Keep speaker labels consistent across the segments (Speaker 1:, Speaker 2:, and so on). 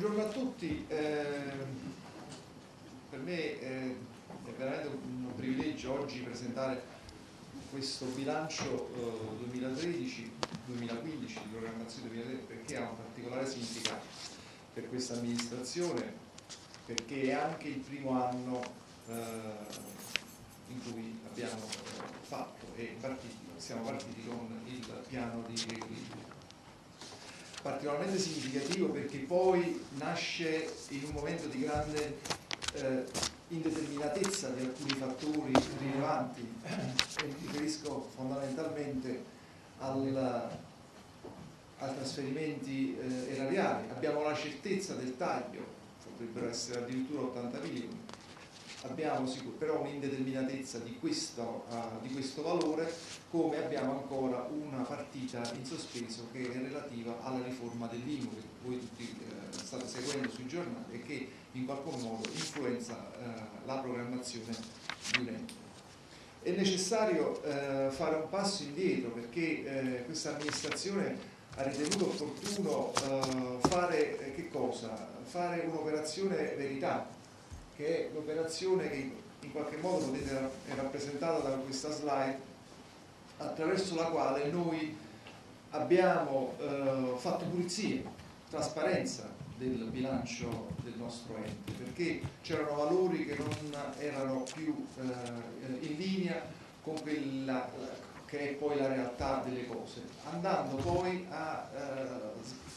Speaker 1: Buongiorno a tutti, eh, per me eh, è veramente un privilegio oggi presentare questo bilancio eh, 2013-2015 di programmazione 2013 perché ha un particolare significato per questa amministrazione, perché è anche il primo anno eh, in cui abbiamo fatto e partiti, siamo partiti con il piano di riequilibrio particolarmente significativo perché poi nasce in un momento di grande eh, indeterminatezza di alcuni fattori rilevanti e mi riferisco fondamentalmente al, ai trasferimenti eh, erariali. Abbiamo la certezza del taglio, potrebbero essere addirittura 80 milioni, abbiamo però un'indeterminatezza di, questo, uh, di questo valore come abbiamo ancora una partita in sospeso che è relativa alla riforma dell'IMU che voi tutti uh, state seguendo sui giornali e che in qualche modo influenza uh, la programmazione di un. È necessario fare un passo indietro perché questa amministrazione ha ritenuto opportuno fare che cosa? Fare un'operazione verità che è l'operazione che in qualche modo potete, è rappresentata da questa slide attraverso la quale noi abbiamo eh, fatto pulizia, trasparenza del bilancio del nostro ente perché c'erano valori che non erano più eh, in linea con quella che è poi la realtà delle cose, andando poi a eh,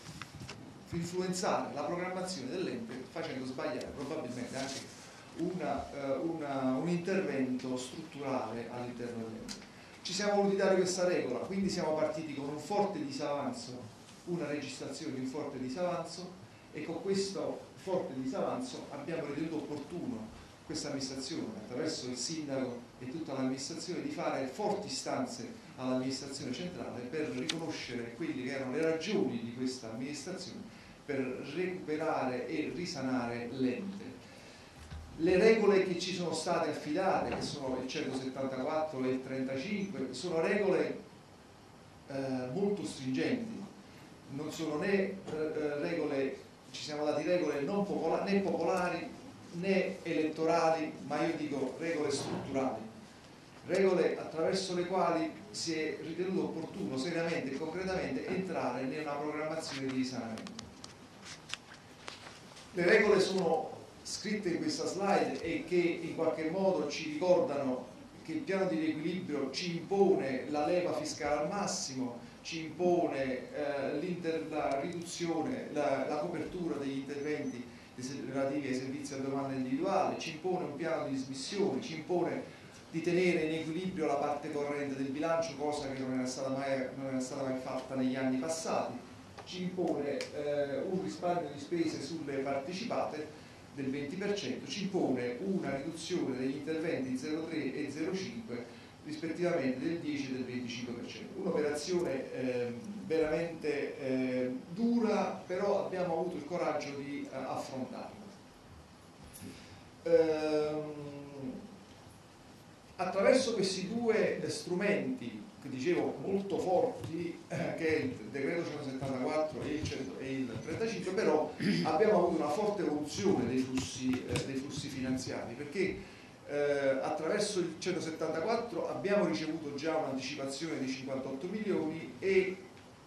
Speaker 1: influenzare la programmazione dell'ente facendo sbagliare probabilmente anche una, uh, una, un intervento strutturale all'interno dell'ente. Ci siamo voluti dare questa regola, quindi siamo partiti con un forte disavanzo, una registrazione di un forte disavanzo e con questo forte disavanzo abbiamo ritenuto opportuno questa amministrazione, attraverso il sindaco e tutta l'amministrazione, di fare forti istanze all'amministrazione centrale per riconoscere quelle che erano le ragioni di questa amministrazione per recuperare e risanare l'ente. Le regole che ci sono state affidate, che sono il 174 e il 35, sono regole eh, molto stringenti, non sono né eh, regole, ci siamo dati regole popola né popolari né elettorali, ma io dico regole strutturali, regole attraverso le quali si è ritenuto opportuno seriamente e concretamente entrare una programmazione di risanamento. Le regole sono scritte in questa slide e che in qualche modo ci ricordano che il piano di riequilibrio ci impone la leva fiscale al massimo, ci impone eh, la riduzione, la, la, copertura degli interventi relativi ai servizi a domanda individuale, ci impone un piano di dismissione, ci impone di tenere in equilibrio la parte corrente del bilancio, cosa che non era stata mai, non era stata mai fatta negli anni passati ci impone eh, un risparmio di spese sulle partecipate del 20%, ci impone una riduzione degli interventi 0,3 e 0,5 rispettivamente del 10 e del 25%. Un'operazione eh, veramente eh, dura, però abbiamo avuto il coraggio di eh, affrontarla. Ehm, attraverso questi due strumenti che dicevo molto forti, eh, che è il decreto 174 e il, 100, e il 35, però abbiamo avuto una forte evoluzione dei flussi, eh, dei flussi finanziari, perché eh, attraverso il 174 abbiamo ricevuto già un'anticipazione di 58 milioni e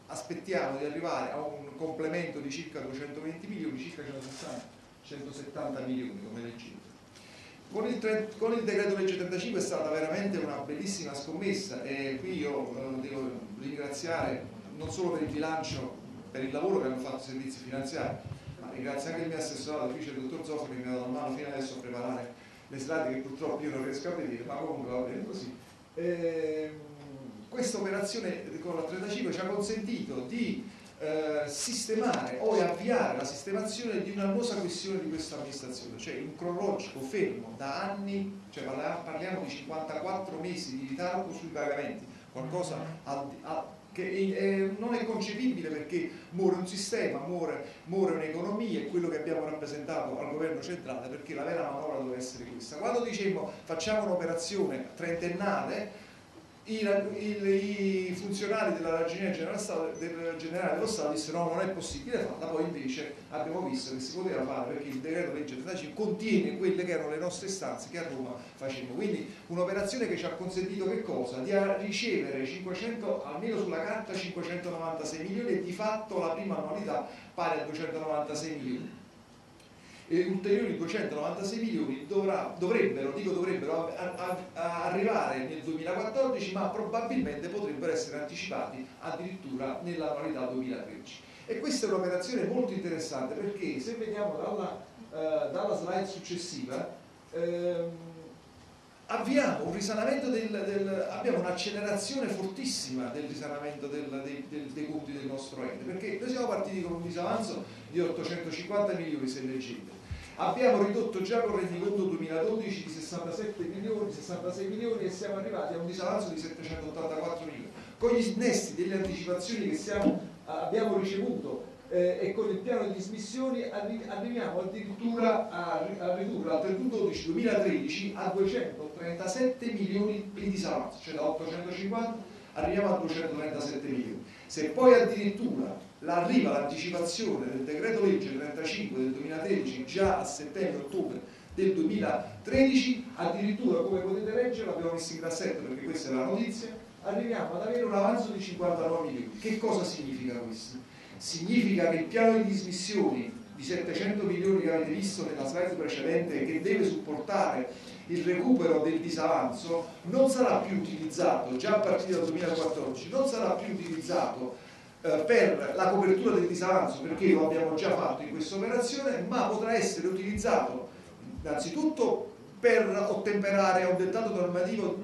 Speaker 1: aspettiamo di arrivare a un complemento di circa 220 milioni, circa 160, 170 milioni come leggete. Con il, con il, decreto legge 35 è stata veramente una bellissima scommessa e qui io eh, devo ringraziare non solo per il bilancio, per il lavoro che hanno fatto i servizi finanziari, ma ringrazio anche il mio assessorato, l'ufficio del dottor Zoffo che mi ha dato la mano fino adesso a preparare le slide che purtroppo io non riesco a vedere, ma comunque va bene così. Eh, questa operazione con la 35 ci ha consentito di eh, sistemare o avviare la sistemazione di un'annosa questione di questa amministrazione, cioè in cronologico fermo da anni, cioè parliamo di 54 mesi di ritardo sui pagamenti, qualcosa al, al, che è, non è concepibile perché muore un sistema, muore, muore un'economia, è quello che abbiamo rappresentato al governo centrale perché la vera manovra deve essere questa. Quando diciamo facciamo un'operazione trentennale i, i, i, funzionari della Ragioneria generale, del generale dello Stato dissero no, non è possibile farla, poi invece abbiamo visto che si poteva fare perché il decreto legge 35 contiene quelle che erano le nostre istanze che a Roma facevamo. Quindi un'operazione che ci ha consentito che cosa? Di ricevere 500, almeno sulla carta 596 milioni e di fatto la prima annualità pari a 296 milioni e ulteriori 296 milioni dovrà, dovrebbero, dico dovrebbero, a, a, a arrivare nel 2014 ma probabilmente potrebbero essere anticipati addirittura nell'annualità 2013. E questa è un'operazione molto interessante perché se vediamo dalla, eh, dalla slide successiva ehm, abbiamo un risanamento del, del, abbiamo un'accelerazione fortissima del risanamento del, dei, conti del nostro ente perché noi siamo partiti con un disavanzo di 850 milioni se leggete Abbiamo ridotto già con rendiconto 2012 di 67 milioni, 66 milioni e siamo arrivati a un disavanzo di 784 milioni. Con gli innesti delle anticipazioni che siamo, abbiamo ricevuto eh, e con il piano di dismissioni arri arriviamo addirittura a, a ridurre al 31-12-2013 a 237 milioni di disavanzo, cioè da 850 arriviamo a 237 milioni. Se poi addirittura arriva l'anticipazione del decreto legge 35 del 2013 già a settembre-ottobre del 2013, addirittura come potete leggere, l'abbiamo messo in grassetto perché questa è la notizia, arriviamo ad avere un avanzo di 59 milioni. Che cosa significa questo? Significa che il piano di dismissioni di 700 milioni che avete visto nella slide precedente che deve supportare il recupero del disavanzo non sarà più utilizzato già a partire dal 2014 non sarà più utilizzato eh, per la copertura del disavanzo perché lo abbiamo già fatto in questa operazione ma potrà essere utilizzato innanzitutto per ottemperare a un dettato normativo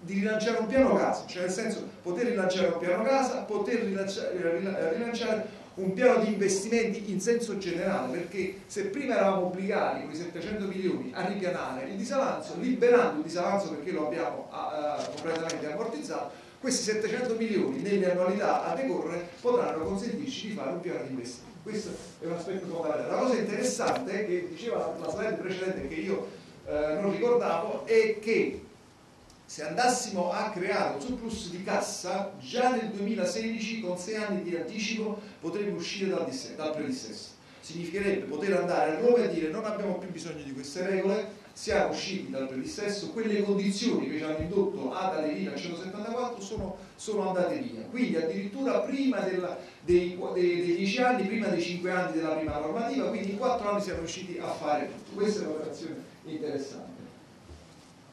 Speaker 1: di rilanciare un piano casa cioè nel senso poter rilanciare un piano casa poter rilanciare, rilanciare un piano di investimenti in senso generale, perché se prima eravamo obbligati con i 700 milioni a ripianare il disavanzo, liberando il disavanzo perché lo abbiamo uh, completamente ammortizzato, questi 700 milioni nelle annualità a decorrere potranno consentirci di fare un piano di investimenti. Questo è un aspetto fondamentale. La cosa interessante che diceva la slide precedente che io eh, non ricordavo è che se andassimo a creare un surplus di cassa già nel 2016 con 6 anni di anticipo potremmo uscire dal, dal predissesto. Significherebbe poter andare a Roma e dire non abbiamo più bisogno di queste regole siamo usciti dal predissesto quelle condizioni che ci hanno indotto ad aderire al 174 sono, sono andate via. Quindi addirittura prima della, dei, dei, dei 10 anni prima dei 5 anni della prima normativa quindi in 4 anni siamo riusciti a fare tutto. Questa è un'operazione interessante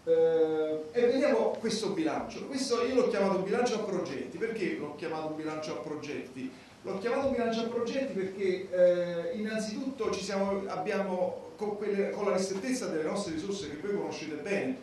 Speaker 1: eh, e vediamo questo bilancio. Questo io l'ho chiamato bilancio a progetti. Perché l'ho chiamato bilancio a progetti? L'ho chiamato bilancio a progetti perché eh, innanzitutto siamo, abbiamo, con, quelle, con, la ristrettezza delle nostre risorse che voi conoscete bene,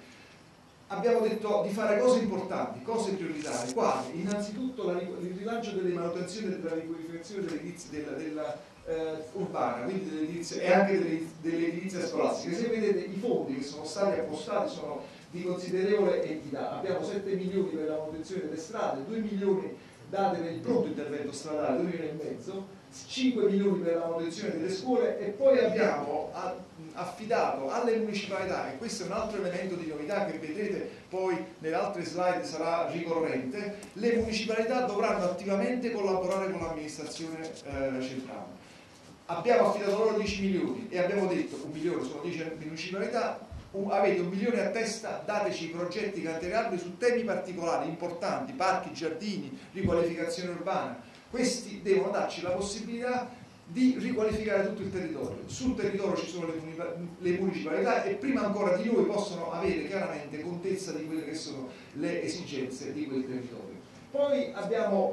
Speaker 1: abbiamo detto di fare cose importanti, cose prioritarie. Quali? Innanzitutto la, il rilancio delle manutenzioni e della riqualificazione della eh, urbana, quindi dell'edilizia e anche dell'edilizia scolastica. Se vedete i fondi che sono stati appostati sono di considerevole entità. Abbiamo 7 milioni per la manutenzione delle strade, 2 milioni date per pronto intervento stradale, 2 milioni e mezzo, 5 milioni per la manutenzione delle scuole e poi abbiamo affidato alle municipalità, e questo è un altro elemento di novità che vedrete poi nelle altre slide sarà ricorrente, le municipalità dovranno attivamente collaborare con l'amministrazione eh, centrale abbiamo affidato loro 10 milioni e abbiamo detto un milione sono 10 municipalità un, avete un milione a testa dateci i progetti cantierabili su temi particolari importanti parchi, giardini, riqualificazione urbana. Questi devono darci la possibilità di riqualificare tutto il territorio. Sul territorio ci sono le, municipalità e prima ancora di noi possono avere chiaramente contezza di quelle che sono le esigenze di quel territorio. Poi abbiamo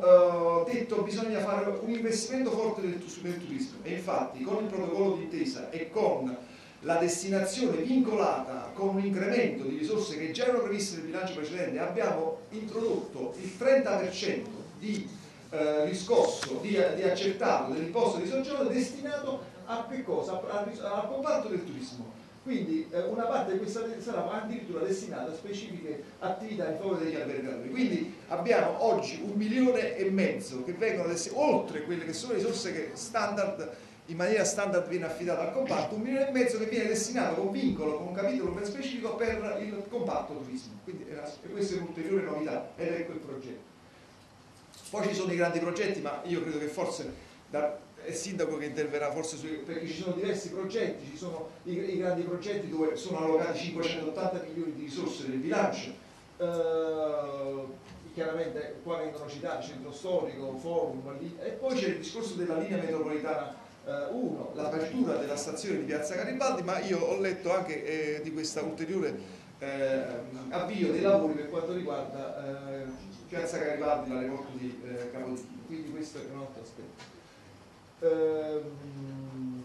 Speaker 1: eh, detto che bisogna fare un investimento forte nel turismo e infatti con il protocollo d'intesa e con la destinazione vincolata con un incremento di risorse che già erano previste nel bilancio precedente abbiamo introdotto il 30% di eh, riscosso, di, di accertato dell'imposta di soggiorno destinato a che cosa? Al comparto del turismo quindi eh, una parte di questa sarà addirittura destinata a specifiche attività in favore degli albergatori. Quindi abbiamo oggi un milione e mezzo che vengono oltre quelle che sono le risorse che standard in maniera standard viene affidato al comparto, un milione e mezzo che viene destinato con vincolo, con un capitolo ben specifico per il comparto turismo. Quindi questa è un'ulteriore novità ed ecco il progetto. Poi ci sono i grandi progetti, ma io credo che forse da, è sindaco che interverrà forse su, perché ci sono diversi progetti, ci sono i, i, grandi progetti dove sono allocati 580 milioni di risorse del bilancio. Eh, chiaramente qua vengono citati centro storico, forum, e poi c'è il discorso della linea metropolitana 1, eh, l'apertura della stazione di Piazza Garibaldi, ma io ho letto anche eh, di questa ulteriore eh, avvio dei lavori per quanto riguarda eh, Piazza Garibaldi, l'aeroporto di eh, Capodino, quindi questo è un altro aspetto. Ehm,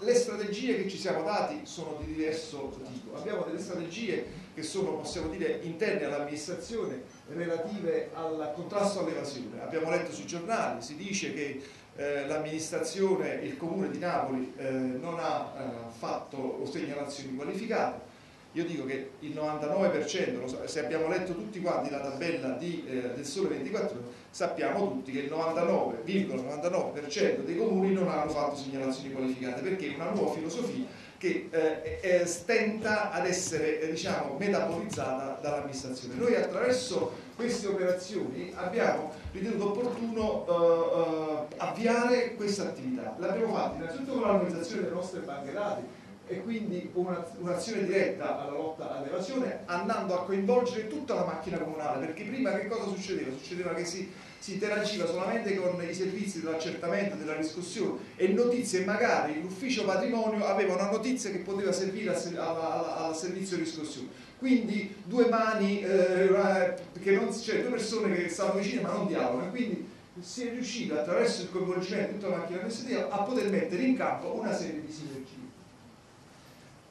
Speaker 1: le strategie che ci siamo dati sono di diverso tipo. Abbiamo delle strategie che sono, possiamo dire, interne all'amministrazione relative al contrasto all'evasione. Abbiamo letto sui giornali, si dice che eh, l'amministrazione, il comune di Napoli eh, non ha eh, fatto segnalazioni qualificate, io dico che il 99%, se abbiamo letto tutti quanti la tabella di, eh, del Sole 24 sappiamo tutti che il 99,99% ,99 dei comuni non hanno fatto segnalazioni qualificate perché è una nuova filosofia che eh, eh, stenta ad essere eh, diciamo, metabolizzata dall'amministrazione. Noi attraverso queste operazioni abbiamo ritenuto opportuno eh, eh, avviare questa attività. L'abbiamo fatto innanzitutto con l'organizzazione delle nostre banche dati e quindi un'azione diretta alla lotta all'evasione andando a coinvolgere tutta la macchina comunale perché prima che cosa succedeva? Succedeva che si, si interagiva solamente con i servizi dell'accertamento, della riscossione e notizie magari l'ufficio patrimonio aveva una notizia che poteva servire al, servizio riscossione. Quindi due mani, eh, non, cioè due persone che stavano vicine ma non dialogano quindi si è riuscito attraverso il coinvolgimento di tutta la macchina amministrativa a poter mettere in campo una serie di sinergie.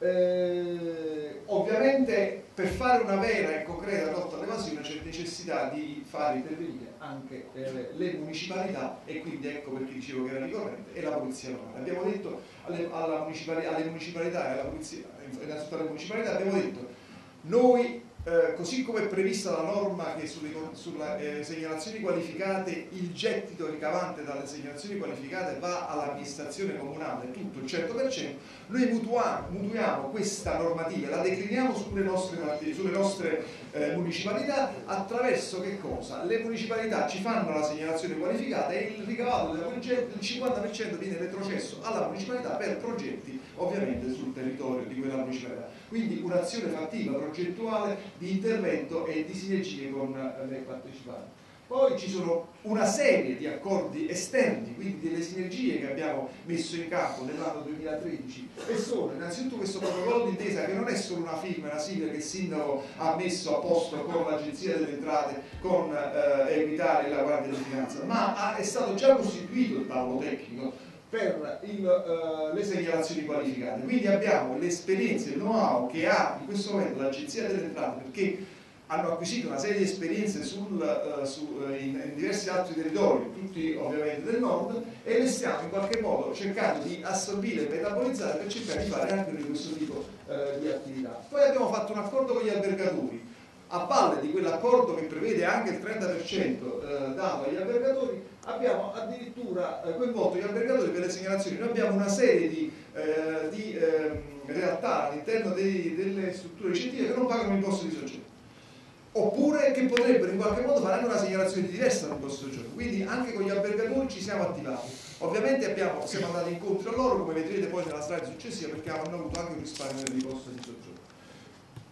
Speaker 1: Eh, ovviamente per fare una vera e concreta lotta all'evasione c'è necessità di fare intervenire anche eh, le municipalità e quindi ecco perché dicevo che era ricorrente e la polizia locale. Abbiamo detto alle, municipali, alle municipalità e alla polizia, innanzitutto alle municipalità, abbiamo detto noi eh, così come è prevista la norma che sulle, sulle eh, segnalazioni qualificate il gettito ricavante dalle segnalazioni qualificate va all'amministrazione comunale tutto il 100%, noi mutuiamo, mutuiamo questa normativa, la decliniamo sulle nostre, sulle nostre eh, municipalità attraverso che cosa? Le municipalità ci fanno la segnalazione qualificata e il ricavato del progetto, il 50% viene retrocesso alla municipalità per progetti ovviamente sul territorio di quella municipalità. Quindi un'azione fattiva, progettuale, di intervento e di sinergie con le partecipanti. Poi ci sono una serie di accordi esterni, quindi delle sinergie che abbiamo messo in campo nell'anno 2013 e sono innanzitutto questo protocollo d'intesa che non è solo una firma, una sigla che il sindaco ha messo a posto con l'Agenzia delle Entrate, con eh, Equitalia e la Guardia di Finanza, ma ha, è stato già costituito il tavolo tecnico per il, uh, le segnalazioni qualificate. Quindi abbiamo l'esperienza, il know-how che ha in questo momento l'Agenzia delle Entrate perché hanno acquisito una serie di esperienze sul, uh, su, uh, in, in, diversi altri territori, tutti ovviamente del nord, e le stiamo in qualche modo cercando di assorbire e metabolizzare per cercare di fare anche questo tipo di attività. Poi abbiamo fatto un accordo con gli albergatori, a valle di quell'accordo che prevede anche il 30% dato agli albergatori, abbiamo addirittura eh, coinvolto gli albergatori per le segnalazioni. Noi abbiamo una serie di, eh, di eh, realtà all'interno delle strutture ricettive che non pagano l'imposto di soggiorno oppure che potrebbero in qualche modo fare anche una segnalazione diversa dall'imposto di soggiorno. Quindi anche con gli albergatori ci siamo attivati. Ovviamente abbiamo, siamo andati incontro a loro, come vedrete poi nella slide successiva, perché hanno avuto anche un risparmio dell'imposto di soggiorno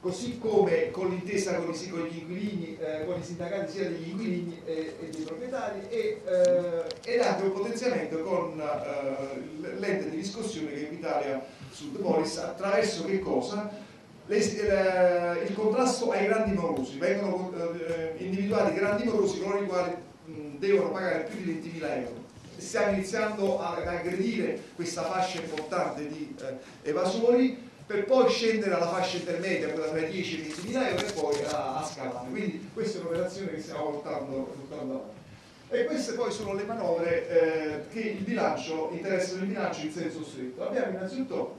Speaker 1: così come con l'intesa con, con, gli inquilini, eh, con i sindacati sia degli inquilini e, e dei proprietari e, eh, ed anche un potenziamento con eh, l'ente di riscossione che è Italia Sud Polis attraverso che cosa? Le, eh, il contrasto ai grandi morosi, vengono eh, individuati grandi morosi coloro i quali mh, devono pagare più di 20.000 euro. Stiamo iniziando ad aggredire questa fascia importante di eh, evasori per poi scendere alla fascia intermedia, quella tra i 10 e i 20 mila euro e poi a, a scalare. Quindi questa è un'operazione che stiamo portando, avanti. E queste poi sono le manovre eh, che il bilancio, interessano il bilancio in senso stretto. Abbiamo innanzitutto,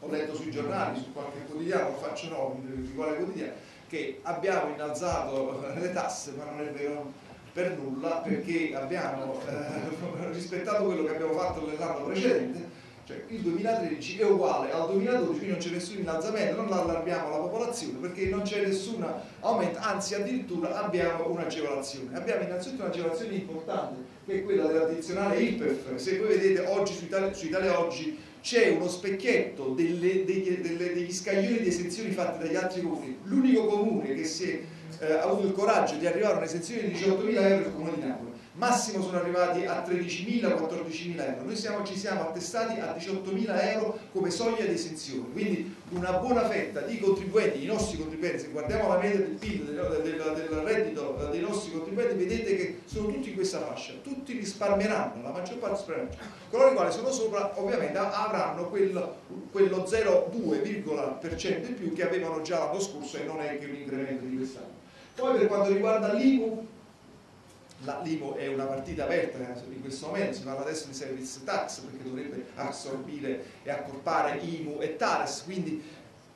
Speaker 1: ho letto sui giornali, su qualche quotidiano, faccio no, di quale quotidiano, che abbiamo innalzato le tasse, ma non è vero, per nulla perché abbiamo eh, rispettato quello che abbiamo fatto nell'anno precedente cioè il 2013 è uguale al 2012, quindi non c'è nessun innalzamento, non allarmiamo la popolazione perché non c'è nessun aumento, anzi addirittura abbiamo un'agevolazione. Abbiamo innanzitutto un'agevolazione importante che è quella dell'addizionale IPEF. Se voi vedete oggi su Italia, su Italia Oggi c'è uno specchietto delle, degli, delle, degli scaglioni di esenzioni fatte dagli altri comuni. L'unico comune che si è, eh, avuto il coraggio di arrivare a un'esenzione di 18.000 euro è il comune di Napoli massimo sono arrivati a 13.000 o 14.000 euro, noi siamo, ci siamo attestati a 18.000 euro come soglia di esenzione, quindi una buona fetta di contribuenti, i nostri contribuenti, se guardiamo la media del PIL, del, del, del reddito dei nostri contribuenti, vedete che sono tutti in questa fascia, tutti risparmieranno, la maggior parte risparmieranno, coloro i quali sono sopra ovviamente avranno quel, quello 0,2% in più che avevano già l'anno scorso e non è che un incremento di quest'anno. Poi per quanto riguarda l'IMU, l'IMO è una partita aperta in questo momento, si parla adesso di service tax perché dovrebbe assorbire e accorpare IMU e TARES, quindi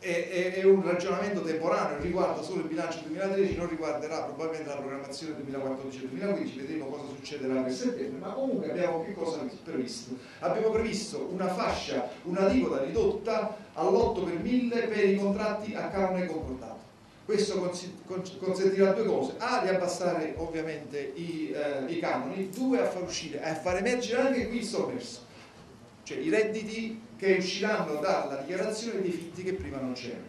Speaker 1: è, è, è, un ragionamento temporaneo, riguarda solo il bilancio 2013, non riguarderà probabilmente la programmazione 2014-2015, vedremo cosa succederà per settembre, ma comunque abbiamo che cosa previsto? Abbiamo previsto una fascia, un'aliquota ridotta all'8 per 1000 per i contratti a canone concordato questo consentirà due cose, A di abbassare ovviamente i, eh, i canoni, due a far uscire, a far emergere anche qui il sommerso, cioè i redditi che usciranno dalla dichiarazione dei fitti che prima non c'erano.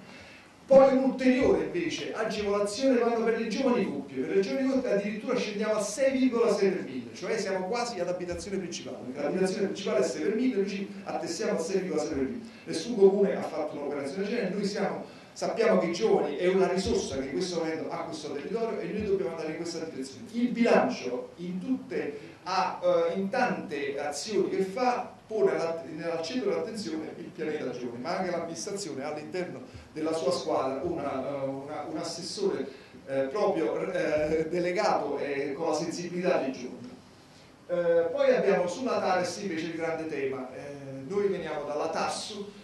Speaker 1: Poi un'ulteriore invece agevolazione vanno per le giovani coppie, per le giovani coppie addirittura scendiamo a 6,6 per 1000, cioè siamo quasi ad abitazione principale, perché l'abitazione principale è 6 per 1000, noi ci attestiamo a 6,6 per 1000. Nessun comune ha fatto un'operazione genere, noi siamo Sappiamo che i giovani è una risorsa che in questo momento ha questo territorio e noi dobbiamo andare in questa direzione. Il bilancio in, tutte, ha, uh, in tante azioni che fa pone al centro dell'attenzione il pianeta giovani, ma anche l'amministrazione all'interno della sua squadra una, uh, una, un assessore uh, proprio delegato e con la sensibilità dei giovani. poi abbiamo sulla TARES invece il grande tema. noi veniamo dalla TASSU,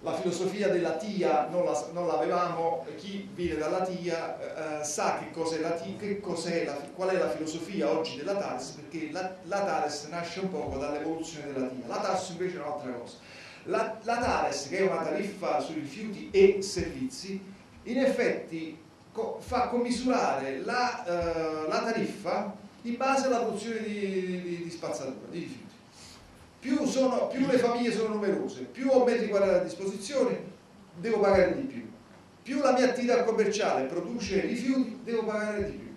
Speaker 1: la filosofia della TIA non, la, non l'avevamo, chi viene dalla TIA eh, sa che cos'è la TIA, che cos'è la, qual è la filosofia oggi della TARES, perché la, la TARES nasce un poco dall'evoluzione della TIA, la TARS invece è un'altra cosa. La, la TARES, che è una tariffa sui rifiuti e servizi, in effetti co, fa commisurare la, eh, tariffa in base alla produzione di, di, di spazzatura, di rifiuti più, sono, più, le famiglie sono numerose, più ho metri quadrati a disposizione, devo pagare di più. Più la mia attività commerciale produce rifiuti, devo pagare di più.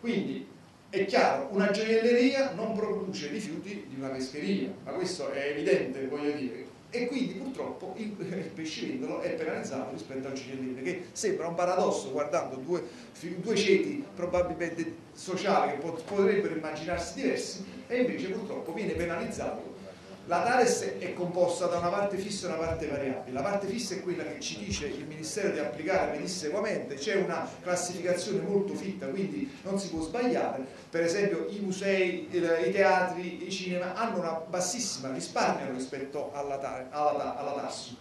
Speaker 1: Quindi è chiaro, una gioielleria non produce rifiuti di una pescheria, ma questo è evidente, voglio dire. E quindi purtroppo il, il pescivendolo è penalizzato rispetto al gioielliere, che sembra un paradosso guardando due, due ceti probabilmente sociali che potrebbero immaginarsi diversi, e invece purtroppo viene penalizzato la TARES è composta da una parte fissa e una parte variabile. La parte fissa è quella che ci dice il Ministero di applicare pedissequamente, c'è una classificazione molto fitta, quindi non si può sbagliare. Per esempio i musei, i teatri, i cinema hanno una bassissima risparmio rispetto alla, alla, alla TASSU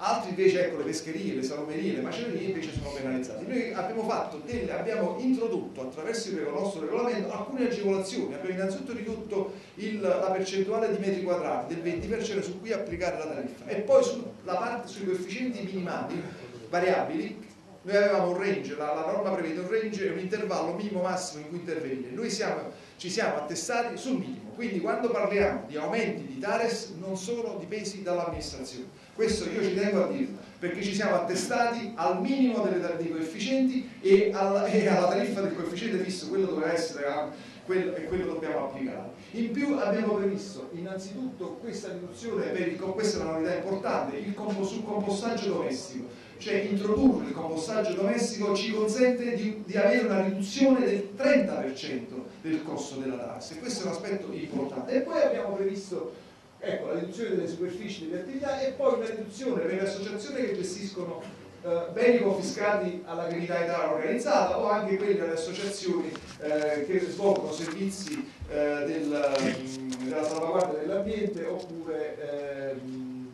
Speaker 1: altri invece ecco le pescherie, le salomerie, le macellerie invece sono penalizzati. Noi abbiamo, delle, abbiamo introdotto attraverso il nostro regolamento alcune agevolazioni, abbiamo innanzitutto ridotto il, la percentuale di metri quadrati del 20% su cui applicare la tariffa e poi sulla parte, sui coefficienti minimali variabili noi avevamo un range, la, la norma prevede un range e un intervallo minimo massimo in cui intervenire. Noi siamo, ci siamo attestati sul minimo, quindi quando parliamo di aumenti di TARES non sono dipesi dall'amministrazione questo io ci tengo a dirlo, perché ci siamo attestati al minimo delle, dei coefficienti e alla, e alla, tariffa del coefficiente fisso, quello doveva essere ah, quello, e quello dobbiamo applicare. In più abbiamo previsto innanzitutto questa riduzione, per il, questa è una novità importante, il sul compostaggio domestico, cioè introdurre il compostaggio domestico ci consente di, di avere una riduzione del 30% del costo della tassa e questo è un aspetto importante. E poi abbiamo previsto Ecco, la riduzione delle superfici delle attività e poi una riduzione per le associazioni che gestiscono eh, beni confiscati alla criminalità organizzata o anche quelle delle associazioni eh, che svolgono servizi eh, del, mm, della salvaguardia dell'ambiente oppure ehm,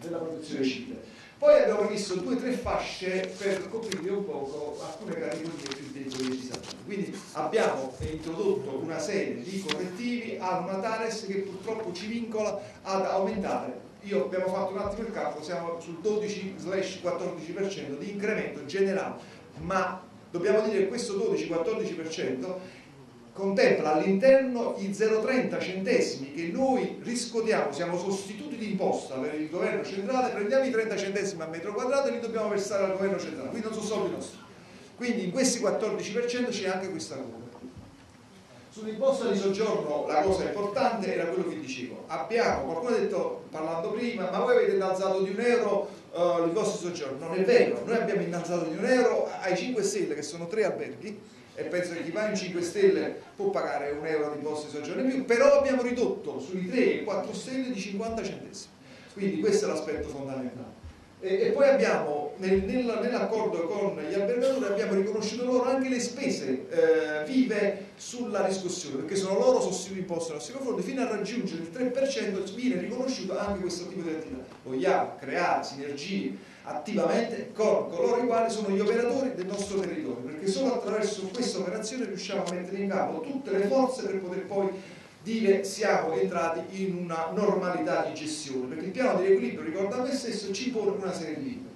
Speaker 1: della protezione civile. Poi abbiamo previsto due o tre fasce per coprire un poco alcune categorie più deboli disagiate. Quindi abbiamo introdotto una serie di correttivi a una TARES che purtroppo ci vincola ad aumentare. Io abbiamo fatto un attimo il calcolo, siamo sul 12-14% di incremento generale, ma dobbiamo dire che questo 12-14% contempla all'interno i 0,30 centesimi che noi riscuotiamo, siamo sostituti di imposta per il governo centrale, prendiamo i 30 centesimi a metro quadrato e li dobbiamo versare al governo centrale, quindi non sono soldi nostri. Quindi in questi 14% c'è anche questa cosa. Sull'imposta di soggiorno la cosa importante era quello che dicevo. Abbiamo, qualcuno ha detto, parlando prima, ma voi avete innalzato di un euro uh, l'imposta di soggiorno. Non è vero, noi abbiamo innalzato di un euro ai 5 Stelle, che sono tre alberghi, e penso che chi va in 5 Stelle può pagare un euro di imposta di soggiorno in più, però abbiamo ridotto sui 3 e 4 Stelle di 50 centesimi. Quindi questo è l'aspetto fondamentale. E, e, poi abbiamo, nel, nel, nell'accordo con gli albergatori, abbiamo riconosciuto loro anche le spese eh, vive sulla riscossione, perché sono loro sostituti nei nostri confronti, fino a raggiungere il 3% viene riconosciuto anche questo tipo di attività. Vogliamo creare sinergie attivamente con coloro i quali sono gli operatori del nostro territorio, perché solo attraverso questa operazione riusciamo a mettere in campo tutte le forze per poter poi dire siamo entrati in una normalità di gestione, perché il piano di riequilibrio, ricorda a me stesso, ci pone una serie di limiti.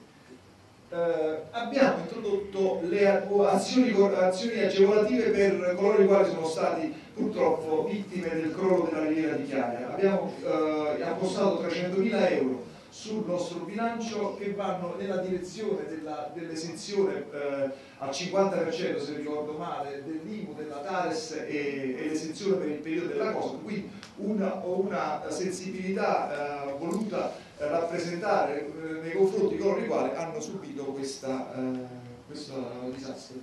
Speaker 1: Eh, abbiamo introdotto le azioni, azioni, agevolative per coloro i quali sono stati purtroppo vittime del crollo della riviera di Chiaia. Abbiamo eh, appostato 300.000 euro sul nostro bilancio che vanno nella direzione dell'esenzione eh, al 50% se ricordo male dell'IMU, della TARES e, e l'esenzione per il periodo della cosa, quindi una, una sensibilità eh, voluta eh, rappresentare nei confronti di coloro i quali hanno subito questa, eh, questo disastro.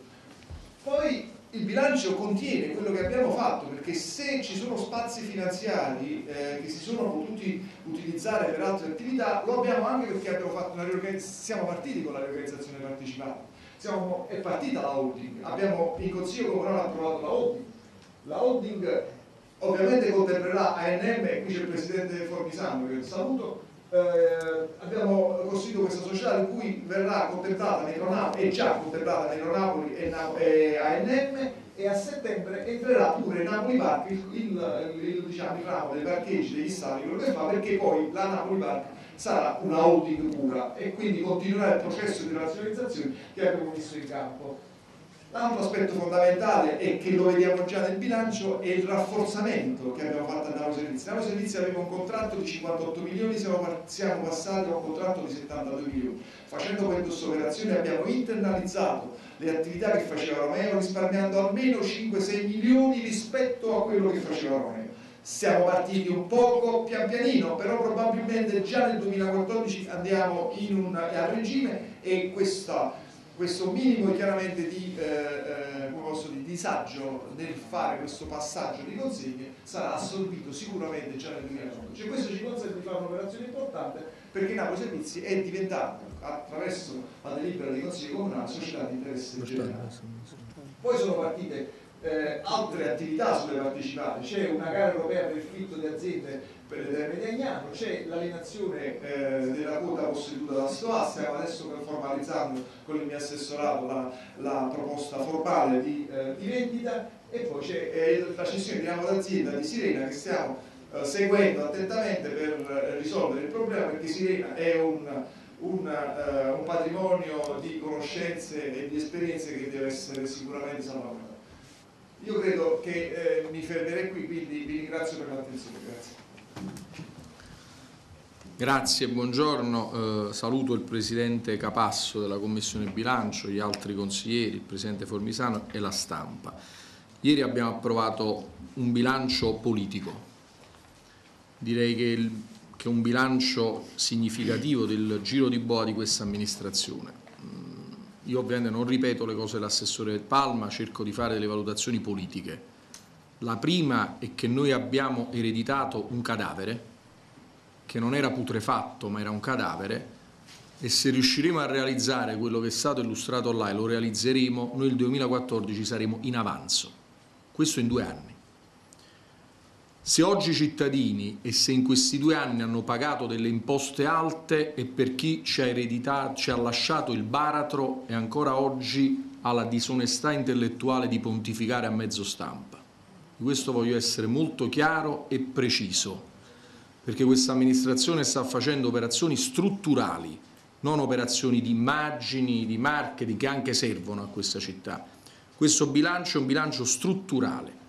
Speaker 1: Poi il bilancio contiene quello che abbiamo fatto perché se ci sono spazi finanziari eh, che si sono potuti utilizzare per altre attività lo abbiamo anche perché abbiamo siamo partiti con la riorganizzazione partecipata. Siamo, è partita la holding. Abbiamo in consiglio comunale approvato la holding. La holding ovviamente contemplerà ANM qui c'è il presidente Formisano che saluto eh, abbiamo costituito questa società in cui verrà contemplata Metronapoli, è già contemplata Metronapoli e, e ANM e a settembre entrerà pure Napoli Park, il, il, il, diciamo, il ramo dei parcheggi degli stati, quello che fa, perché poi la Napoli Park sarà una holding pura e quindi continuerà il processo di razionalizzazione che abbiamo messo in campo. L'altro aspetto fondamentale è che lo vediamo già nel bilancio è il rafforzamento che abbiamo fatto a Navo Servizi. Navo Servizi aveva un contratto di 58 milioni, siamo, passati a un contratto di 72 milioni. Facendo questa operazione abbiamo internalizzato le attività che faceva Romeo risparmiando almeno 5-6 milioni rispetto a quello che faceva Romeo. Siamo partiti un poco pian pianino, però probabilmente già nel 2014 andiamo un, a regime e questa questo minimo chiaramente di, eh, eh, di, disagio nel fare questo passaggio di consegne sarà assorbito sicuramente già nel 2014 e questo ci consente di fare un'operazione importante perché Napoli Servizi è diventato attraverso la delibera dei consigli comunali società di interesse generale. Poi sono partite eh, altre attività sulle partecipate. C'è una gara europea per il fitto di aziende per le terme di Agnano, c'è l'alienazione eh, della quota posseduta da Stoa, stiamo adesso formalizzando con il mio assessorato la, la proposta formale di, eh, di, vendita e poi c'è eh, la cessione di ramo d'azienda di Sirena che stiamo eh, seguendo attentamente per eh, risolvere il problema perché Sirena è un, un, uh, un patrimonio di conoscenze e di esperienze che deve essere sicuramente salvaguardato. Io credo che mi fermerei qui, quindi vi ringrazio per l'attenzione. Grazie.
Speaker 2: Grazie, buongiorno. Eh, saluto il Presidente Capasso della Commissione Bilancio, gli altri consiglieri, il Presidente Formisano e la stampa. Ieri abbiamo approvato un bilancio politico. Direi che, il, che è un bilancio significativo del giro di boa di questa amministrazione. Mm, io ovviamente non ripeto le cose dell'assessore Palma, cerco di fare delle valutazioni politiche la prima è che noi abbiamo ereditato un cadavere, che non era putrefatto ma era un cadavere, e se riusciremo a realizzare quello che è stato illustrato là e lo realizzeremo, noi il 2014 saremo in avanzo. Questo in due anni. Se oggi i cittadini e se in questi due anni hanno pagato delle imposte alte e per chi ci ha, ereditato, ci ha lasciato il baratro e ancora oggi ha la disonestà intellettuale di pontificare a mezzo stampa. Di questo voglio essere molto chiaro e preciso, perché questa amministrazione sta facendo operazioni strutturali, non operazioni di immagini, di marketing che anche servono a questa città. Questo bilancio è un bilancio strutturale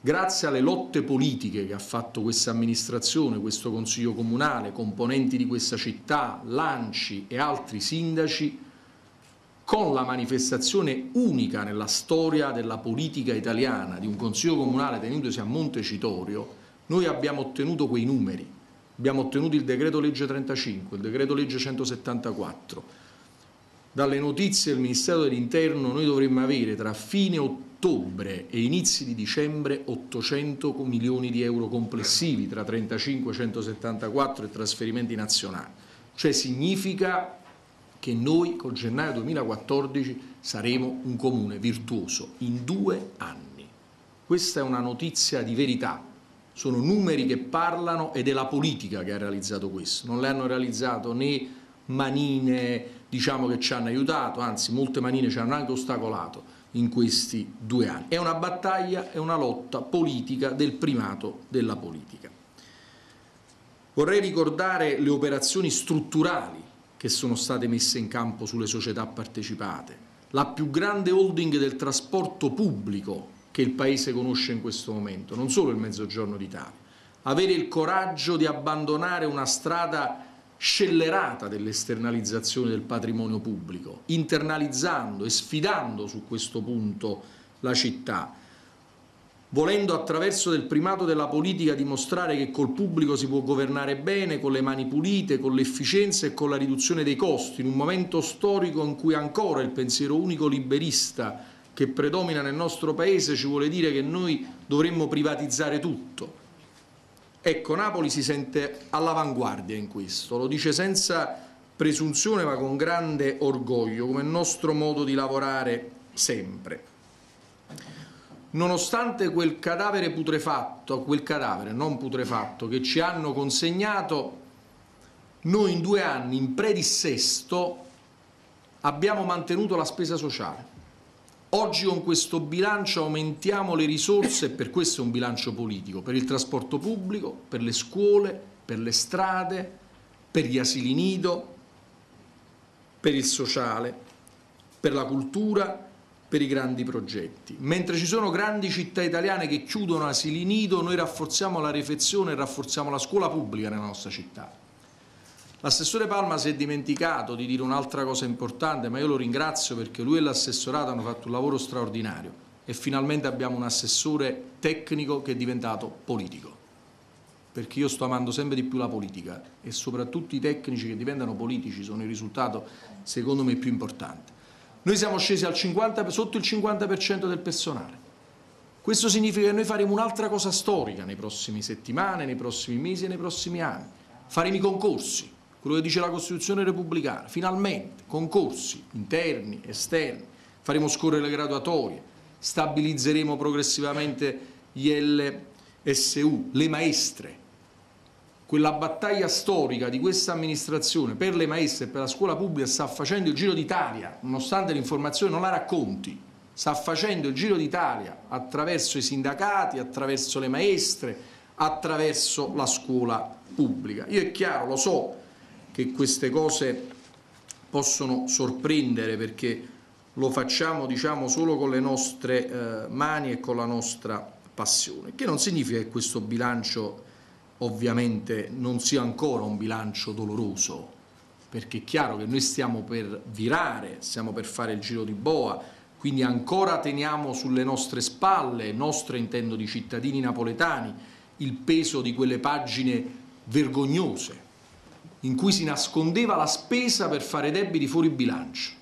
Speaker 2: grazie alle lotte politiche che ha fatto questa amministrazione, questo Consiglio Comunale, componenti di questa città, Lanci e altri sindaci, con la manifestazione unica nella storia della politica italiana di un Consiglio Comunale tenutosi a Montecitorio, noi abbiamo ottenuto quei numeri. Abbiamo ottenuto il decreto legge 35, il decreto legge 174. Dalle notizie del Ministero dell'Interno noi dovremmo avere tra fine ottobre e inizi di dicembre 800 milioni di euro complessivi tra 35 174 e trasferimenti nazionali. Cioè significa che noi col gennaio 2014 saremo un comune virtuoso in due anni. Questa è una notizia di verità, sono numeri che parlano ed è la politica che ha realizzato questo, non le hanno realizzato né manine diciamo, che ci hanno aiutato, anzi molte manine ci hanno anche ostacolato, in questi due anni. È una battaglia, è una lotta politica del primato della politica. Vorrei ricordare le operazioni strutturali che sono state messe in campo sulle società partecipate, la più grande holding del trasporto pubblico che il Paese conosce in questo momento, non solo il Mezzogiorno d'Italia. Avere il coraggio di abbandonare una strada scellerata dell'esternalizzazione del patrimonio pubblico, internalizzando e sfidando su questo punto la città, volendo attraverso del primato della politica dimostrare che col pubblico si può governare bene, con le mani pulite, con l'efficienza e con la riduzione dei costi, in un momento storico in cui ancora il pensiero unico liberista che predomina nel nostro Paese ci vuole dire che noi dovremmo privatizzare tutto Ecco, Napoli si sente all'avanguardia in questo, lo dice senza presunzione ma con grande orgoglio, come nostro modo di lavorare sempre. Nonostante quel cadavere putrefatto, quel cadavere non putrefatto che ci hanno consegnato, noi in due anni in predissesto abbiamo mantenuto la spesa sociale. Oggi con questo bilancio aumentiamo le risorse, per questo è un bilancio politico, per il trasporto pubblico, per le scuole, per le strade, per gli asili nido, per il sociale, per la cultura, per i grandi progetti. Mentre ci sono grandi città italiane che chiudono asili nido, noi rafforziamo la refezione e rafforziamo la scuola pubblica nella nostra città. L'assessore Palma si è dimenticato di dire un'altra cosa importante, ma io lo ringrazio perché lui e l'assessorato hanno fatto un lavoro straordinario e finalmente abbiamo un assessore tecnico che è diventato politico. Perché io sto amando sempre di più la politica e soprattutto i tecnici che diventano politici sono il risultato secondo me più importante. Noi siamo scesi 50, sotto il 50% del personale. Questo significa che noi faremo un'altra cosa storica nei prossimi settimane, nei prossimi mesi e nei prossimi anni. Faremo i concorsi quello che dice la Costituzione repubblicana, finalmente concorsi interni, esterni, faremo scorrere le graduatorie, stabilizzeremo progressivamente gli LSU, le maestre, quella battaglia storica di questa amministrazione per le maestre e per la scuola pubblica sta facendo il giro d'Italia, nonostante l'informazione non la racconti, sta facendo il giro d'Italia attraverso i sindacati, attraverso le maestre, attraverso la scuola pubblica. Io è chiaro, lo so, che queste cose possono sorprendere perché lo facciamo diciamo, solo con le nostre eh, mani e con la nostra passione, che non significa che questo bilancio ovviamente non sia ancora un bilancio doloroso, perché è chiaro che noi stiamo per virare, stiamo per fare il giro di boa, quindi ancora teniamo sulle nostre spalle, nostre intendo di cittadini napoletani, il peso di quelle pagine vergognose in cui si nascondeva la spesa per fare debiti fuori bilancio.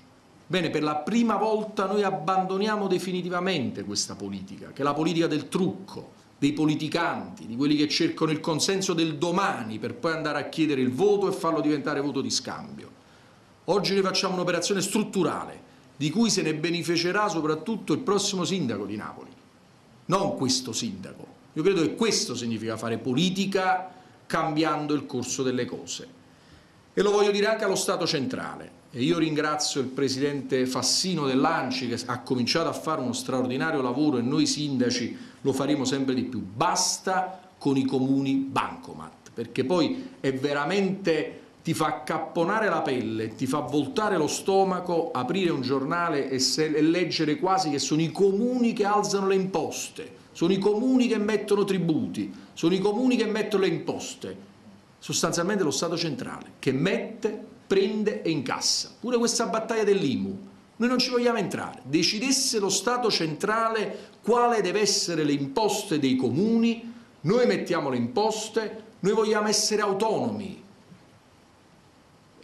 Speaker 2: Bene, per la prima volta noi abbandoniamo definitivamente questa politica, che è la politica del trucco, dei politicanti, di quelli che cercano il consenso del domani per poi andare a chiedere il voto e farlo diventare voto di scambio. Oggi noi facciamo un'operazione strutturale, di cui se ne beneficerà soprattutto il prossimo sindaco di Napoli, non questo sindaco, Io credo che questo significa fare politica cambiando il corso delle cose. E lo voglio dire anche allo Stato centrale. E io ringrazio il Presidente Fassino dell'Anci che ha cominciato a fare uno straordinario lavoro e noi sindaci lo faremo sempre di più. Basta con i comuni bancomat, perché poi è veramente ti fa capponare la pelle, ti fa voltare lo stomaco, aprire un giornale e, se, e, leggere quasi che sono i comuni che alzano le imposte, sono i comuni che mettono tributi, sono i comuni che mettono le imposte, sostanzialmente lo Stato centrale che mette, prende e incassa. Pure questa battaglia dell'IMU, noi non ci vogliamo entrare, decidesse lo Stato centrale quale deve essere le imposte dei comuni, noi mettiamo le imposte, noi vogliamo essere autonomi,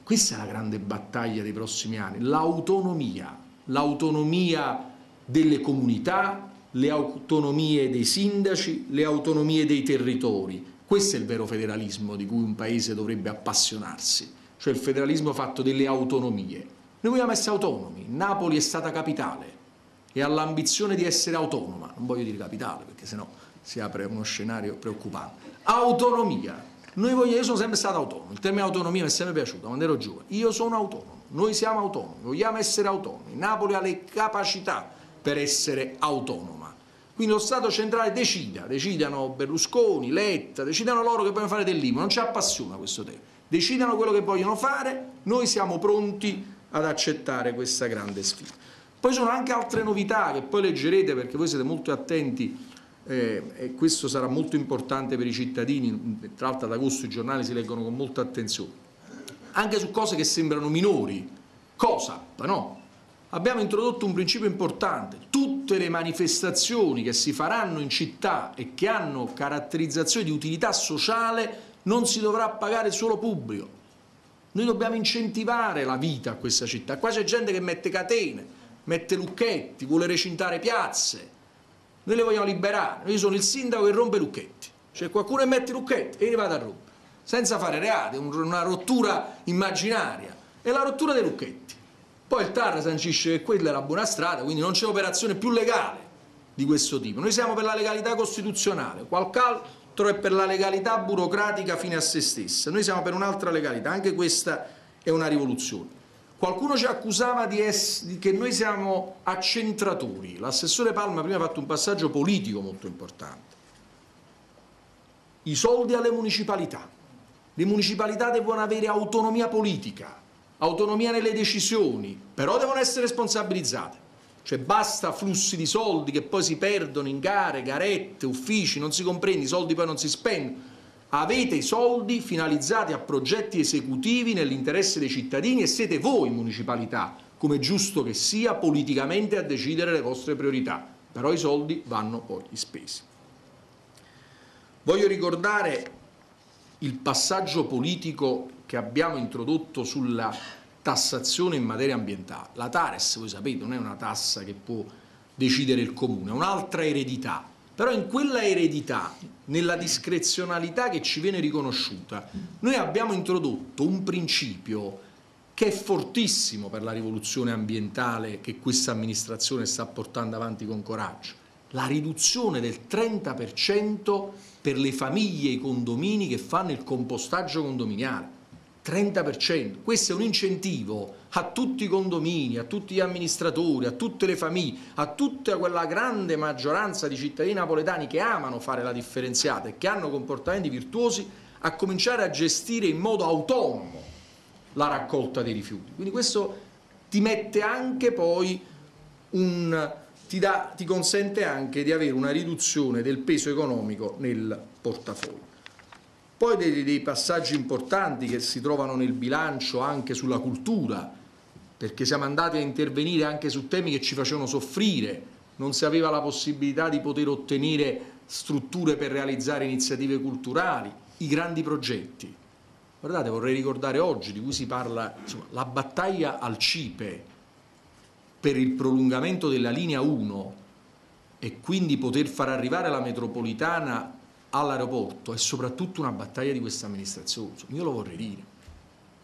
Speaker 2: questa è la grande battaglia dei prossimi anni, l'autonomia, l'autonomia delle comunità, le autonomie dei sindaci, le autonomie dei territori. Questo è il vero federalismo di cui un paese dovrebbe appassionarsi, cioè il federalismo fatto delle autonomie. Noi vogliamo essere autonomi, Napoli è stata capitale e ha l'ambizione di essere autonoma, non voglio dire capitale perché sennò si apre uno scenario preoccupante. Autonomia, noi vogliamo, io sono sempre stato autonomo, il termine autonomia mi è sempre piaciuto quando ero giovane. Io sono autonomo, noi siamo autonomi, vogliamo essere autonomi. Napoli ha le capacità per essere autonoma. Quindi lo Stato centrale decida, decidano Berlusconi, Letta, decidano loro che vogliono fare dell'IMU, non ci appassiona questo tema. Decidano quello che vogliono fare, noi siamo pronti ad accettare questa grande sfida. Poi sono anche altre novità che poi leggerete perché voi siete molto attenti eh, e questo sarà molto importante per i cittadini, tra l'altro ad agosto i giornali si leggono con molta attenzione, anche su cose che sembrano minori, COSAP, no? Abbiamo introdotto un principio importante, tutte le manifestazioni che si faranno in città e che hanno caratterizzazione di utilità sociale non si dovrà pagare solo pubblico. Noi dobbiamo incentivare la vita a questa città. Qua c'è gente che mette catene, mette lucchetti, vuole recintare piazze, noi le vogliamo liberare, io sono il sindaco che rompe lucchetti, c'è qualcuno che mette lucchetti e li vado a rompere, senza fare reati, una rottura immaginaria, è la rottura dei lucchetti. Poi il TAR sancisce che quella è la buona strada, quindi non c'è operazione più legale di questo tipo. Noi siamo per la legalità costituzionale, qualche è per la legalità burocratica fine a se stessa. Noi siamo per un'altra legalità, anche questa è una rivoluzione. Qualcuno ci accusava di, di che noi siamo accentratori. L'assessore Palma prima ha fatto un passaggio politico molto importante. I soldi alle municipalità. Le municipalità devono avere autonomia politica, autonomia nelle decisioni, però devono essere responsabilizzate. Cioè basta flussi di soldi che poi si perdono in gare, garette, uffici, non si comprende, i soldi poi non si spendono avete i soldi finalizzati a progetti esecutivi nell'interesse dei cittadini e siete voi municipalità, come giusto che sia, politicamente a decidere le vostre priorità, però i soldi vanno poi spesi. Voglio ricordare il passaggio politico che abbiamo introdotto sulla tassazione in materia ambientale. La TARES, voi sapete, non è una tassa che può decidere il comune, è un'altra eredità però in quella eredità, nella discrezionalità che ci viene riconosciuta, noi abbiamo introdotto un principio che è fortissimo per la rivoluzione ambientale che questa amministrazione sta portando avanti con coraggio. La riduzione del 30% per le famiglie e i condomini che fanno il compostaggio condominiale. 30%. Questo è un incentivo a tutti i condomini, a tutti gli amministratori, a tutte le famiglie, a tutta quella grande maggioranza di cittadini napoletani che amano fare la differenziata e che hanno comportamenti virtuosi, a cominciare a gestire in modo autonomo la raccolta dei rifiuti. Quindi questo ti mette anche poi un, ti, dà, ti consente anche di avere una riduzione del peso economico nel portafoglio. Poi dei, dei, passaggi importanti che si trovano nel bilancio anche sulla cultura, perché siamo andati a intervenire anche su temi che ci facevano soffrire, non si aveva la possibilità di poter ottenere strutture per realizzare iniziative culturali, i grandi progetti. Guardate, vorrei ricordare oggi, di cui si parla, insomma, la battaglia al CIPE per il prolungamento della linea 1 e quindi poter far arrivare la metropolitana all'aeroporto è soprattutto una battaglia di questa amministrazione, io lo vorrei dire.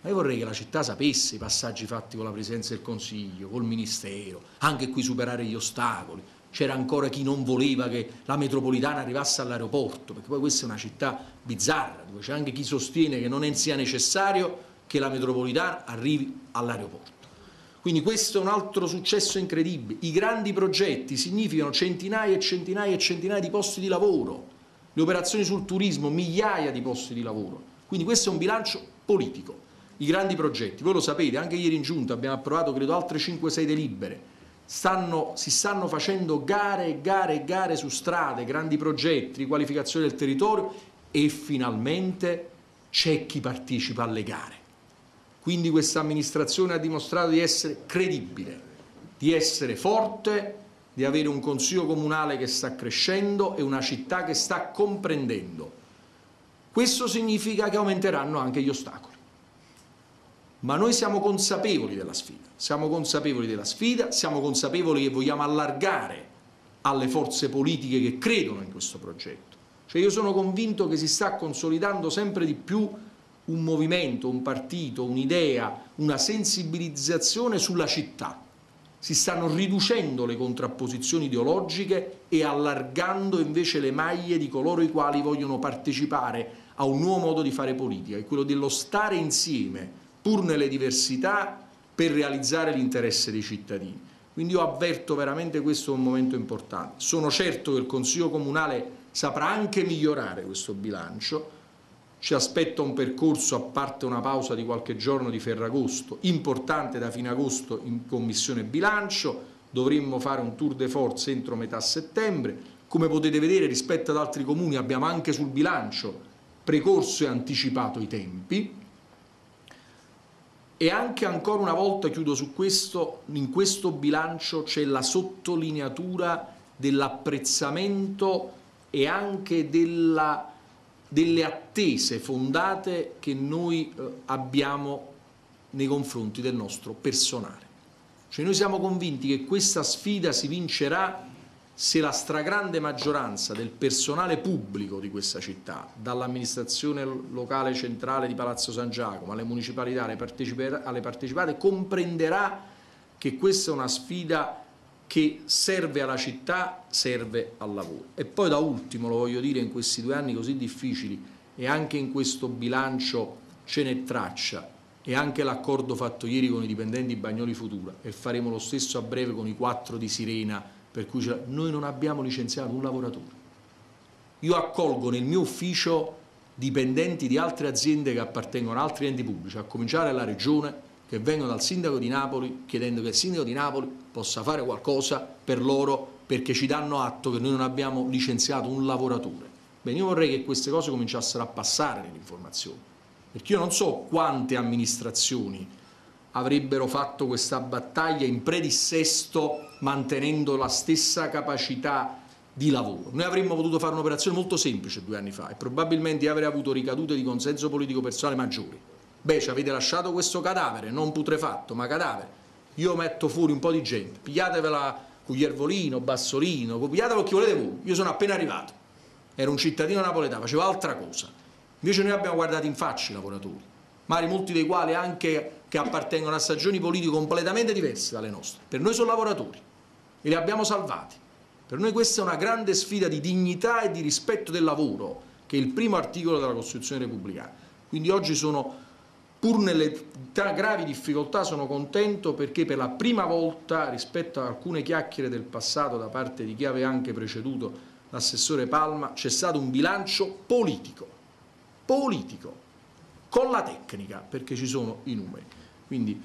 Speaker 2: Ma io vorrei che la città sapesse i passaggi fatti con la Presidenza del Consiglio, col Ministero, anche qui superare gli ostacoli. c'era ancora chi non voleva che la metropolitana arrivasse all'aeroporto, perché poi questa è una città bizzarra, dove c'è anche chi sostiene che non sia necessario che la metropolitana arrivi all'aeroporto. Quindi questo è un altro successo incredibile. I grandi progetti significano centinaia e centinaia e centinaia di posti di lavoro, le operazioni sul turismo, migliaia di posti di lavoro. Quindi questo è un bilancio politico. I grandi progetti, voi lo sapete, anche ieri in giunta abbiamo approvato credo altre 5-6 delibere Stanno, si stanno facendo gare gare gare su strade, grandi progetti, riqualificazione del territorio e finalmente c'è chi partecipa alle gare. Quindi questa amministrazione ha dimostrato di essere credibile, di essere forte, di avere un consiglio comunale che sta crescendo e una città che sta comprendendo. Questo significa che aumenteranno anche gli ostacoli ma noi siamo consapevoli della sfida, siamo consapevoli della sfida, siamo consapevoli che vogliamo allargare alle forze politiche che credono in questo progetto. Cioè io sono convinto che si sta consolidando sempre di più un movimento, un partito, un'idea, una sensibilizzazione sulla città. Si stanno riducendo le contrapposizioni ideologiche e allargando invece le maglie di coloro i quali vogliono partecipare a un nuovo modo di fare politica, è quello dello stare insieme, pur nelle diversità, per realizzare l'interesse dei cittadini. Quindi io avverto veramente questo un momento importante. Sono certo che il Consiglio Comunale saprà anche migliorare questo bilancio, ci aspetta un percorso, a parte una pausa di qualche giorno di Ferragosto, importante da fine agosto in Commissione Bilancio, dovremmo fare un tour de force entro metà settembre, come potete vedere rispetto ad altri comuni abbiamo anche sul bilancio precorso e anticipato i tempi, e anche ancora una volta, chiudo su questo, in questo bilancio c'è la sottolineatura dell'apprezzamento e anche della, delle attese fondate che noi eh, abbiamo nei confronti del nostro personale. Cioè noi siamo convinti che questa sfida si vincerà se la stragrande maggioranza del personale pubblico di questa città, dall'amministrazione locale centrale di Palazzo San Giacomo alle municipalità, alle, alle partecipate, comprenderà che questa è una sfida che serve alla città, serve al lavoro. E poi da ultimo, lo voglio dire, in questi due anni così difficili e anche in questo bilancio ce n'è traccia e anche l'accordo fatto ieri con i dipendenti Bagnoli Futura e faremo lo stesso a breve con i quattro di Sirena per cui noi non abbiamo licenziato un lavoratore. Io accolgo nel mio ufficio dipendenti di altre aziende che appartengono a altri enti pubblici, a cominciare dalla Regione, che vengono dal Sindaco di Napoli chiedendo che il Sindaco di Napoli possa fare qualcosa per loro perché ci danno atto che noi non abbiamo licenziato un lavoratore. Bene, io vorrei che queste cose cominciassero a passare nell'informazione, perché io non so quante amministrazioni avrebbero fatto questa battaglia in predissesto mantenendo la stessa capacità di lavoro. Noi avremmo potuto fare un'operazione molto semplice due anni fa e probabilmente avrei avuto ricadute di consenso politico personale maggiori. Beh, ci avete lasciato questo cadavere, non putrefatto, ma cadavere. Io metto fuori un po' di gente, pigliatevela Cugliervolino, Bassolino, pigliatevelo chi volete voi. Io sono appena arrivato, ero un cittadino napoletano, facevo altra cosa. Invece noi abbiamo guardato in faccia i lavoratori, magari molti dei quali anche che appartengono a stagioni politiche completamente diverse dalle nostre. Per noi sono lavoratori e li abbiamo salvati. Per noi questa è una grande sfida di dignità e di rispetto del lavoro, che è il primo articolo della Costituzione repubblicana. Quindi oggi sono, pur nelle gravi difficoltà, sono contento perché per la prima volta rispetto a alcune chiacchiere del passato da parte di chi aveva anche preceduto l'assessore Palma, c'è stato un bilancio politico, politico, con la tecnica, perché ci sono i numeri. Quindi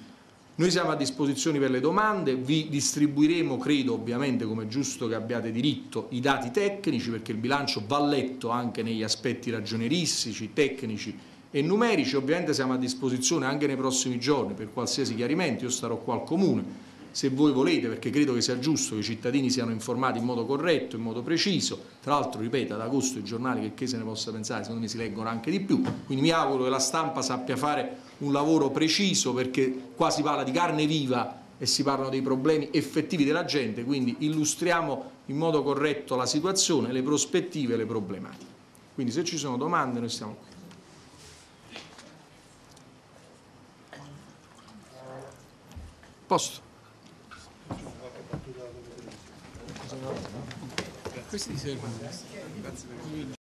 Speaker 2: noi siamo a disposizione per le domande, vi distribuiremo, credo ovviamente come è giusto che abbiate diritto, i dati tecnici perché il bilancio va letto anche negli aspetti ragionieristici, tecnici e numerici, ovviamente siamo a disposizione anche nei prossimi giorni per qualsiasi chiarimento, io starò qua al Comune se voi volete, perché credo che sia giusto che i cittadini siano informati in modo corretto, in modo preciso. Tra l'altro, ripeto, ad agosto i giornali, che, che se ne possa pensare, secondo me si leggono anche di più. Quindi mi auguro che la stampa sappia fare un lavoro preciso, perché qua si parla di carne viva e si parlano dei problemi effettivi della gente, quindi illustriamo in modo corretto la situazione, le prospettive e le problematiche. Quindi se ci sono domande noi stiamo qui. Posto. Questi servono.